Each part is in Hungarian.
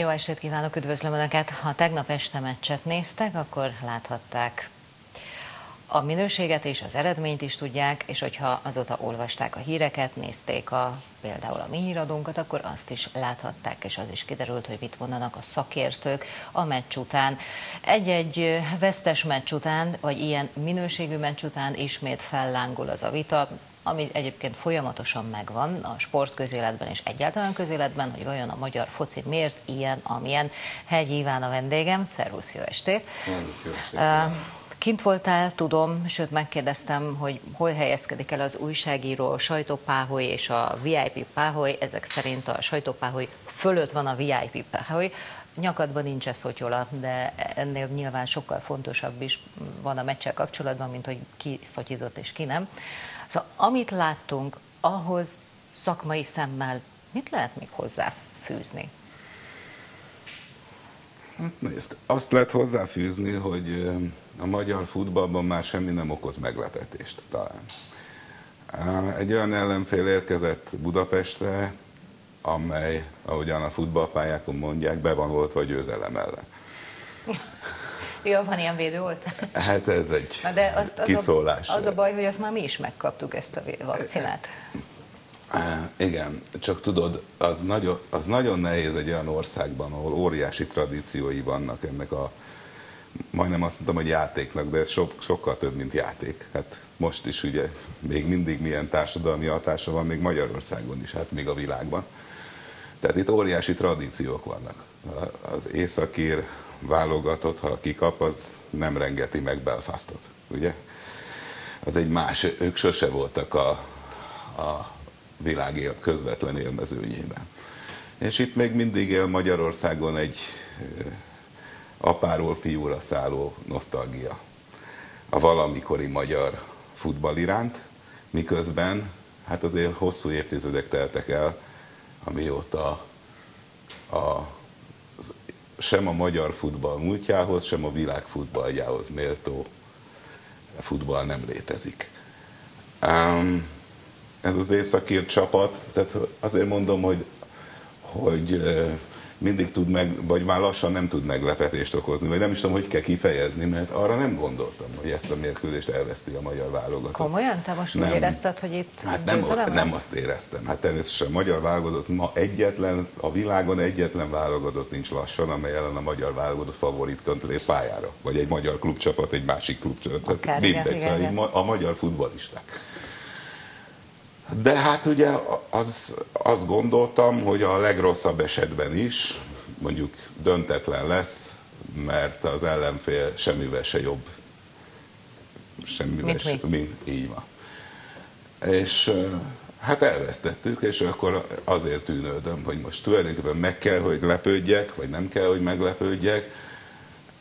Jó estét kívánok, üdvözlöm Önöket! Ha tegnap este meccset néztek, akkor láthatták a minőséget és az eredményt is tudják, és hogyha azóta olvasták a híreket, nézték a, például a mi híradónkat, akkor azt is láthatták, és az is kiderült, hogy mit mondanak a szakértők a meccs után. Egy-egy vesztes meccs után, vagy ilyen minőségű meccs után ismét fellángol az a vita, ami egyébként folyamatosan megvan a sportközéletben és egyáltalán közéletben, hogy vajon a magyar foci miért ilyen, amilyen. Hegy Iván a vendégem, szervusz, jó estét! Szervusz, jó estét! Uh, Kint voltál, tudom, sőt megkérdeztem, hogy hol helyezkedik el az újságíró, a sajtópáholy és a VIP páholy. Ezek szerint a sajtópáholy fölött van a VIP páholy. Nyakadban nincs ez szotyola, de ennél nyilván sokkal fontosabb is van a meccsel kapcsolatban, mint hogy ki szotyizott és ki nem. Szóval amit láttunk, ahhoz szakmai szemmel mit lehet még hozzáfűzni? Hát nézd, azt lehet hozzáfűzni, hogy a magyar futballban már semmi nem okoz meglepetést talán. Egy olyan ellenfél érkezett Budapestre, amely, ahogyan a futballpályákon mondják, be van volt vagy győzelem ellen. Jó, van ilyen védő volt? Hát ez egy Na de azt, az kiszólás. A, az a baj, hogy azt már mi is megkaptuk, ezt a vakcinát. Igen, csak tudod, az nagyon, az nagyon nehéz egy olyan országban, ahol óriási tradíciói vannak ennek a, majdnem azt mondtam, hogy játéknak, de ez so, sokkal több, mint játék. Hát most is ugye még mindig milyen társadalmi hatása van, még Magyarországon is, hát még a világban. Tehát itt óriási tradíciók vannak. Az északír válogatott, ha kikap, az nem rengeti meg Belfastot, ugye? Az egy más, ők sose voltak a, a világ közvetlen élmezőnyében. És itt még mindig él Magyarországon egy apáról fiúra szálló nosztalgia a valamikori magyar futball iránt, miközben hát azért hosszú évtizedek teltek el, amióta a, sem a magyar futball múltjához, sem a világ futballjához méltó futball nem létezik. Um, ez az északír csapat, tehát azért mondom, hogy, hogy mindig tud meg, vagy már lassan nem tud meglepetést okozni, vagy nem is tudom, hogy kell kifejezni, mert arra nem gondoltam, hogy ezt a mérkőzést elveszti a magyar válogatott. Komolyan? Te most nem. úgy érezted, hogy itt Hát nem, nem azt éreztem. Hát természetesen a magyar válogatott ma egyetlen, a világon egyetlen válogatott nincs lassan, amely ellen a magyar válogatott favoritként lép pályára. Vagy egy magyar klubcsapat, egy másik klubcsapat. Akár, mindegy, igen, szóval igen. a magyar futballisták. De hát ugye az, azt gondoltam, hogy a legrosszabb esetben is mondjuk döntetlen lesz, mert az ellenfél semmivel se jobb. Semmivel Mint se, mint, így van. És hát elvesztettük, és akkor azért tűnődöm, hogy most tulajdonképpen meg kell, hogy lepődjek, vagy nem kell, hogy meglepődjek.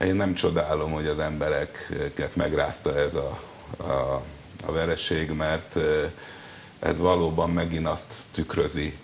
Én nem csodálom, hogy az embereket megrázta ez a, a, a vereség, mert ez valóban megint azt tükrözi,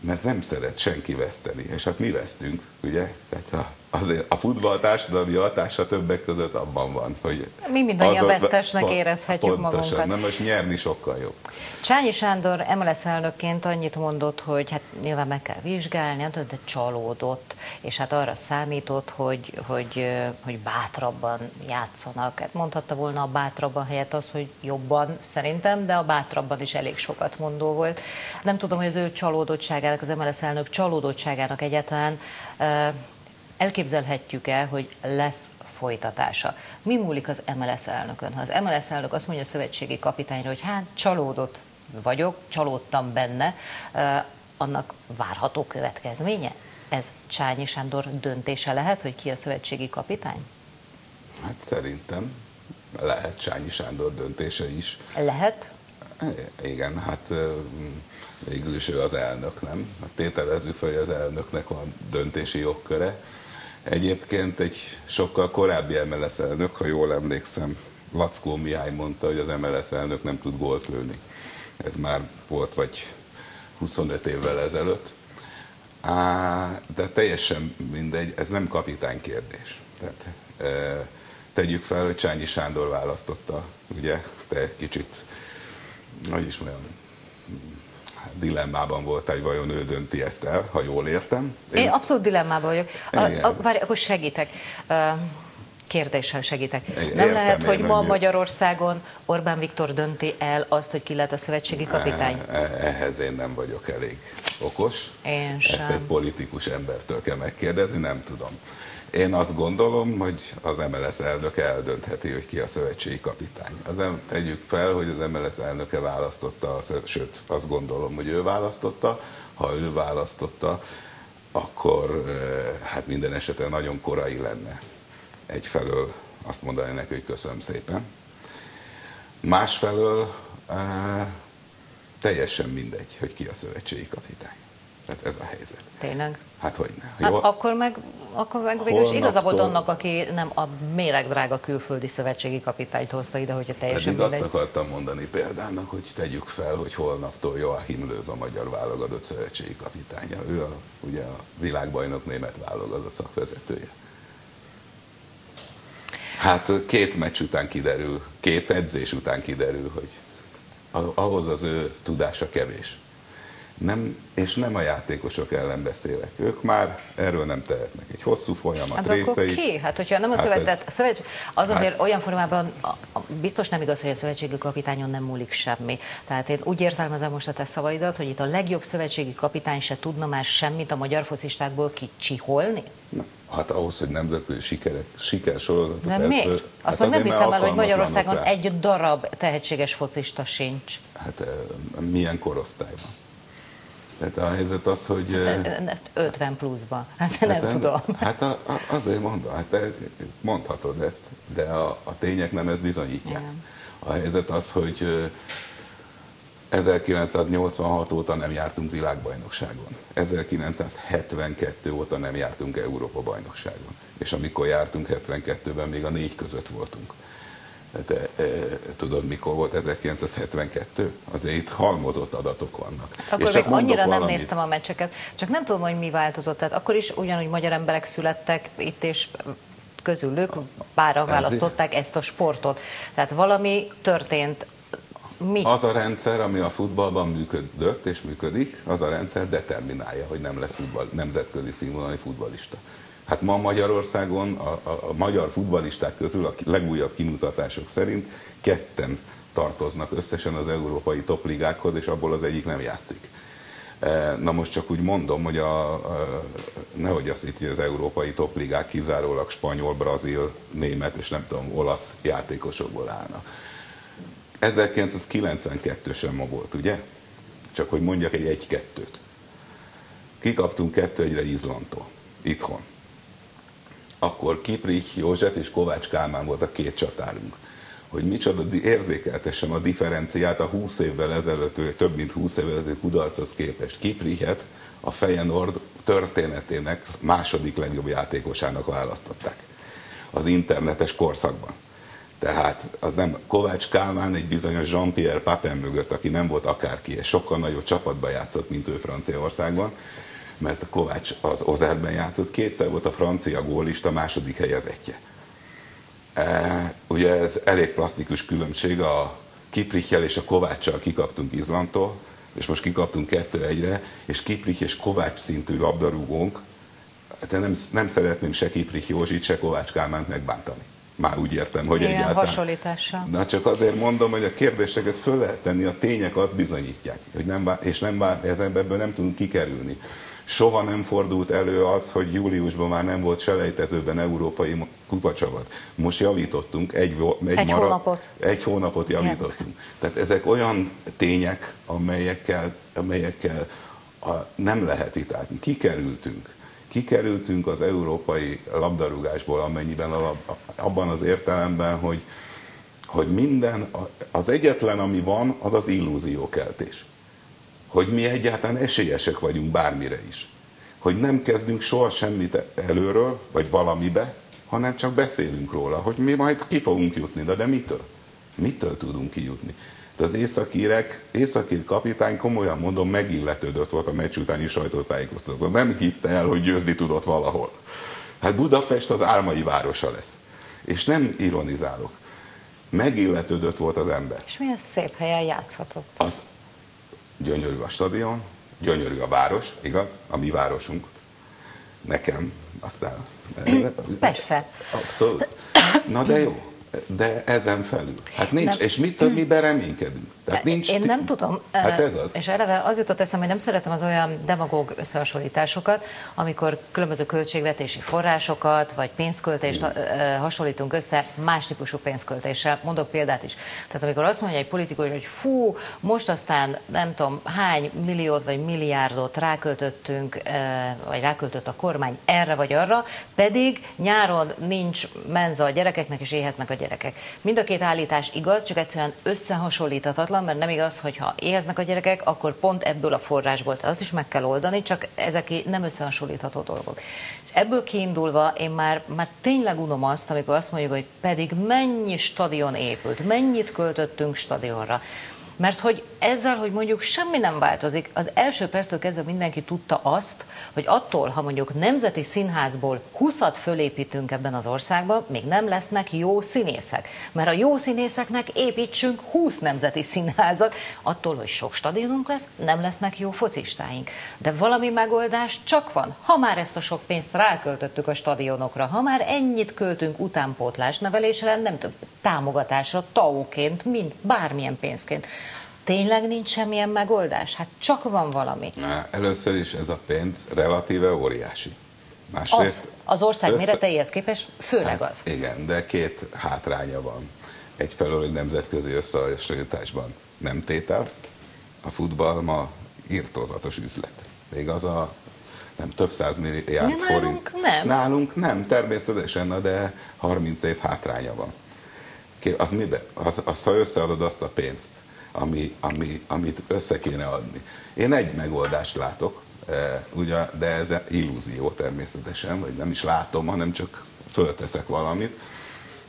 mert nem szeret senki veszteni, és hát mi vesztünk, ugye? Tehát a, azért a futball társadalmi hatása többek között abban van, hogy... Mi mindannyian vesztesnek pont, érezhetjük pontosan, magunkat. Nem, most nyerni sokkal jobb. Csányi Sándor MLS elnökként annyit mondott, hogy hát nyilván meg kell vizsgálni, de csalódott, és hát arra számított, hogy, hogy, hogy bátrabban játszanak. Hát mondhatta volna a bátrabban helyett az, hogy jobban szerintem, de a bátrabban is elég sokat mondó volt. Nem tudom, hogy az ő csalódottságának, az MLS elnök csalódottságának egyáltalán elképzelhetjük-e, hogy lesz folytatása. Mi múlik az MLS elnökön? Ha az MLS elnök azt mondja a szövetségi kapitányra, hogy hát csalódott vagyok, csalódtam benne, annak várható következménye? Ez Csányi Sándor döntése lehet, hogy ki a szövetségi kapitány? Hát szerintem lehet Csányi Sándor döntése is. Lehet? Igen, hát végül is ő az elnök, nem? Hát tételezzük fel, hogy az elnöknek van döntési jogköre. Egyébként egy sokkal korábbi MLS elnök, ha jól emlékszem, Lackó Mihály mondta, hogy az MLS elnök nem tud gólt lőni. Ez már volt vagy 25 évvel ezelőtt. Á, de teljesen mindegy, ez nem kapitány kérdés. Tehát, e, tegyük fel, hogy Csányi Sándor választotta, ugye, te kicsit, hogy is mondjam, dilemmában volt, hogy vajon ő dönti ezt el, ha jól értem. Én, Én abszolút dilemmában vagyok. A, a, várj, akkor segítek. Kérdéssel segítek. Nem Értem lehet, hogy ma Magyarországon Orbán Viktor dönti el azt, hogy ki lehet a szövetségi kapitány? E, e, ehhez én nem vagyok elég okos. Én sem. Ezt egy politikus embertől kell megkérdezni, nem tudom. Én azt gondolom, hogy az MLS elnöke eldöntheti, hogy ki a szövetségi kapitány. Az tegyük fel, hogy az MLS elnöke választotta, sőt, azt gondolom, hogy ő választotta. Ha ő választotta, akkor hát minden esetben nagyon korai lenne egyfelől azt mondani neki, hogy köszönöm szépen. Másfelől teljesen mindegy, hogy ki a szövetségi kapitány. Tehát ez a helyzet. Tényleg? Hát hogy ne. Hát akkor meg, akkor meg végül is igazaból annak, aki nem a méregdrága külföldi szövetségi kapitányt hozta ide, hogyha teljesen Pedig mindegy. azt akartam mondani példának, hogy tegyük fel, hogy holnaptól Joachim Löw a magyar válogatott szövetségi kapitánya. Ő a, ugye a világbajnok német válogatott szakvezetője. Hát két meccs után kiderül, két edzés után kiderül, hogy ahhoz az ő tudása kevés. Nem, és nem a játékosok ellen beszélek. Ők már erről nem tehetnek. Egy hosszú folyamat hát részei. Akkor ki? Hát hogyha nem a hát szövetet, ez, szövetség, az azért hát, olyan formában biztos nem igaz, hogy a szövetségi kapitányon nem múlik semmi. Tehát én úgy értelmezem most a te szavaidat, hogy itt a legjobb szövetségi kapitány se tudna már semmit a magyar focistákból kicsiholni? Na, hát ahhoz, hogy nemzetközi sikerek, siker sorozatot De miért? Azt hát meg nem hiszem el, hogy Magyarországon rá. egy darab tehetséges focista sincs. Hát milyen korosztályban? Tehát a helyzet az, hogy... 50 hát, pluszban, hát, hát nem tudom. Hát a, a, azért mondom, hát te mondhatod ezt, de a, a tények nem ezt bizonyítják. Igen. A helyzet az, hogy 1986 óta nem jártunk világbajnokságon. 1972 óta nem jártunk Európa bajnokságon. És amikor jártunk 72-ben, még a négy között voltunk. Te, e, tudod, mikor volt 1972? Azért itt halmozott adatok vannak. Akkor és csak még annyira valamit. nem néztem a meccseket, csak nem tudom, hogy mi változott. Tehát akkor is ugyanúgy magyar emberek születtek itt, és közülük pára választották ezt a sportot. Tehát valami történt mi? Az a rendszer, ami a futballban működött és működik, az a rendszer determinálja, hogy nem lesz futball, nemzetközi színvonalú futballista. Hát ma Magyarországon a, a, a magyar futballisták közül a legújabb kimutatások szerint ketten tartoznak összesen az európai topligákhoz, és abból az egyik nem játszik. E, na most csak úgy mondom, hogy a, a, nehogy azt itt, hogy az európai topligák kizárólag spanyol, brazil, német és nem tudom, olasz játékosokból állnak. 1992 sem ma volt, ugye? Csak hogy mondjak egy egy-kettőt. Kikaptunk kettő egyre Izlandtól, itthon akkor Kiprich József és Kovács Kálmán volt a két csatárunk. Hogy micsoda érzékeltessem a differenciát a 20 évvel ezelőtt, több mint 20 évvel ezelőtt kudarchoz képest. Kiprichet a Feyenoord történetének második legjobb játékosának választották az internetes korszakban. Tehát az nem Kovács Kálmán egy bizonyos Jean-Pierre Papin mögött, aki nem volt akárki, és sokkal nagyobb csapatban játszott, mint ő Franciaországban, mert a Kovács az Ozerben játszott, kétszer volt a francia gólista második helyezetje. E, ugye ez elég plastikus különbség, a Kiprichel és a Kováccsal kikaptunk Izlandtól, és most kikaptunk kettő egyre, és Kiprich és Kovács szintű labdarúgónk, de nem, nem szeretném se Kiprich Józsit, se Kovács Kálmánt megbántani. Már úgy értem, hogy Ilyen egyáltalán... hasonlítással. Na csak azért mondom, hogy a kérdéseket föl lehet tenni, a tények azt bizonyítják, hogy nem, és nem, ebből nem tudunk kikerülni. Soha nem fordult elő az, hogy júliusban már nem volt selejtezőben európai kupacsavat. Most javítottunk, egy, egy, egy marad, hónapot. Egy hónapot javítottunk. Igen. Tehát ezek olyan tények, amelyekkel, amelyekkel a, nem lehet itázni. Kikerültünk. Kikerültünk az európai labdarúgásból, amennyiben a, abban az értelemben, hogy, hogy minden, az egyetlen, ami van, az az illúziókeltés hogy mi egyáltalán esélyesek vagyunk bármire is. Hogy nem kezdünk soha semmit előről, vagy valamibe, hanem csak beszélünk róla, hogy mi majd ki fogunk jutni, de, de mitől? Mitől tudunk kijutni? De az északírek, északír kapitány komolyan mondom, megilletődött volt a meccs utáni sajtótájékoztató. Nem hitte el, hogy győzni tudott valahol. Hát Budapest az álmai városa lesz. És nem ironizálok. Megilletődött volt az ember. És milyen szép helyen játszhatott. Az gyönyörű a stadion, gyönyörű a város, igaz? A mi városunk. Nekem, aztán... Persze. Abszolút. Na de jó de ezen felül. Hát nincs, nem. és mit több, miben reménykedünk. Tehát nincs Én nem tudom. Hát ez az. És eleve az jutott eszembe, hogy nem szeretem az olyan demagóg összehasonlításokat, amikor különböző költségvetési forrásokat, vagy pénzköltést hmm. hasonlítunk össze más típusú pénzköltéssel. Mondok példát is. Tehát amikor azt mondja egy politikus, hogy fú, most aztán nem tudom hány milliót vagy milliárdot ráköltöttünk, vagy ráköltött a kormány erre vagy arra, pedig nyáron nincs menza a gyerekeknek, és éheznek a gyerekek. Mind a két állítás igaz, csak egyszerűen összehasonlíthatatlan, mert nem igaz, hogy ha éheznek a gyerekek, akkor pont ebből a forrásból. Tehát azt is meg kell oldani, csak ezek nem összehasonlítható dolgok. És ebből kiindulva én már, már tényleg unom azt, amikor azt mondjuk, hogy pedig mennyi stadion épült, mennyit költöttünk stadionra. Mert hogy ezzel, hogy mondjuk semmi nem változik, az első perctől kezdve mindenki tudta azt, hogy attól, ha mondjuk nemzeti színházból 20-at fölépítünk ebben az országban, még nem lesznek jó színészek. Mert a jó színészeknek építsünk 20 nemzeti színházat, attól, hogy sok stadionunk lesz, nem lesznek jó focistáink. De valami megoldás csak van. Ha már ezt a sok pénzt ráköltöttük a stadionokra, ha már ennyit költünk utánpótlás nevelésre, nem több támogatásra, tauként, mint bármilyen pénzként, Tényleg nincs semmilyen megoldás? Hát csak van valami. Na, először is ez a pénz relatíve óriási. Másrészt az, az ország össze... méreteihez képest főleg hát, az. Igen, de két hátránya van. Egyfelől, hogy nemzetközi összehasonlításban nem tétel, a futball ma írtózatos üzlet. Még az a nem több száz milliárd nálunk forint. nem. Nálunk nem, természetesen, de 30 év hátránya van. Az mibe? Az, azt, ha összeadod azt a pénzt, ami, ami, amit össze kéne adni. Én egy megoldást látok, e, ugye, de ez illúzió természetesen, vagy nem is látom, hanem csak fölteszek valamit,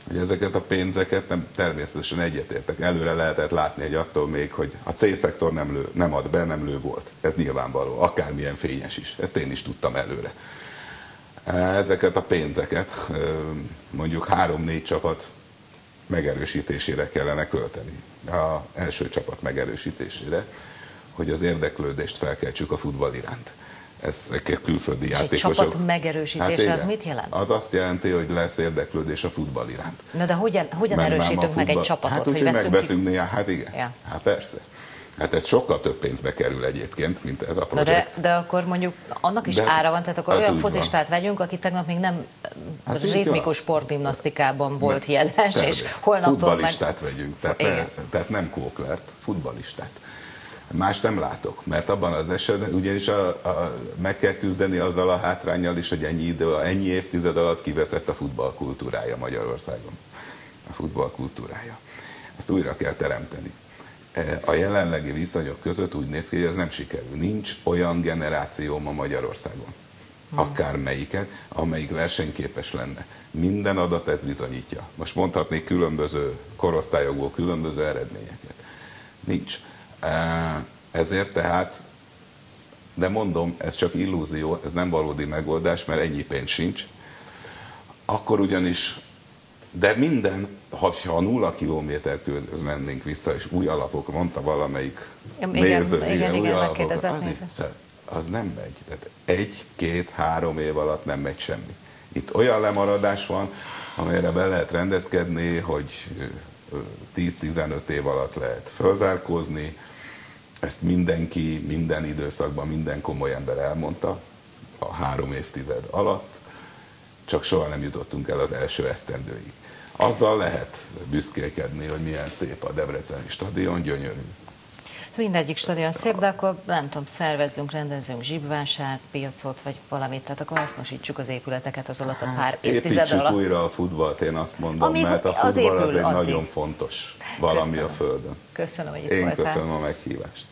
hogy ezeket a pénzeket nem, természetesen egyetértek. Előre lehetett látni egy attól még, hogy a C-szektor nem, lő, nem ad be, nem lő volt. Ez nyilvánvaló, akármilyen fényes is. Ezt én is tudtam előre. E, ezeket a pénzeket e, mondjuk három-négy csapat megerősítésére kellene költeni a első csapat megerősítésére, hogy az érdeklődést felkeltsük a futball iránt. Ez egy külföldi És játékosok. Egy csapat megerősítése hát az mit jelent? Az azt jelenti, hogy lesz érdeklődés a futball iránt. Na de hogyan, hogyan erősítünk futball... meg egy csapatot, hát, hogy megbeszünk néha, hát igen. Ja. Hát persze. Hát ez sokkal több pénzbe kerül egyébként, mint ez a projekt. De, de akkor mondjuk annak is de ára van, tehát akkor olyan fozistát van. vegyünk, aki tegnap még nem hát ritmikus sportgimnasztikában volt ne, jeles, és holnaptól Futbalistát meg... vegyünk, tehát, ne, tehát nem kóklert, futbalistát. Más nem látok, mert abban az esetben ugyanis a, a, meg kell küzdeni azzal a hátrányjal is, hogy ennyi idő, ennyi évtized alatt kiveszett a futballkultúrája Magyarországon. A futballkultúrája. Ezt újra kell teremteni a jelenlegi viszonyok között úgy néz ki, hogy ez nem sikerül. Nincs olyan generáció ma Magyarországon, hmm. akármelyiket, amelyik versenyképes lenne. Minden adat ez bizonyítja. Most mondhatnék különböző korosztályokból különböző eredményeket. Nincs. Ezért tehát, de mondom, ez csak illúzió, ez nem valódi megoldás, mert ennyi pénz sincs. Akkor ugyanis de minden, ha, ha nulla kilométer körül mennénk vissza, és új alapok, mondta valamelyik igen, néző, igen, igen, új igen, alapok, az, az nem megy. Tehát egy, két, három év alatt nem megy semmi. Itt olyan lemaradás van, amelyre be lehet rendezkedni, hogy 10-15 év alatt lehet fölzárkózni. Ezt mindenki, minden időszakban, minden komoly ember elmondta a három évtized alatt, csak soha nem jutottunk el az első esztendőig. Azzal lehet büszkélkedni, hogy milyen szép a Debreceni stadion, gyönyörű. Mindegyik stadion szép, de akkor nem tudom, szervezzünk, rendezünk zsibvásárt, piacot, vagy valamit, tehát akkor hasznosítsuk az épületeket az alatt a hát, pár évtized alatt. újra a futballt, én azt mondom, Amit mert a futball az, az egy addig. nagyon fontos valami Köszönöm. a Földön. Köszönöm, hogy itt Én voltál. köszönöm a meghívást.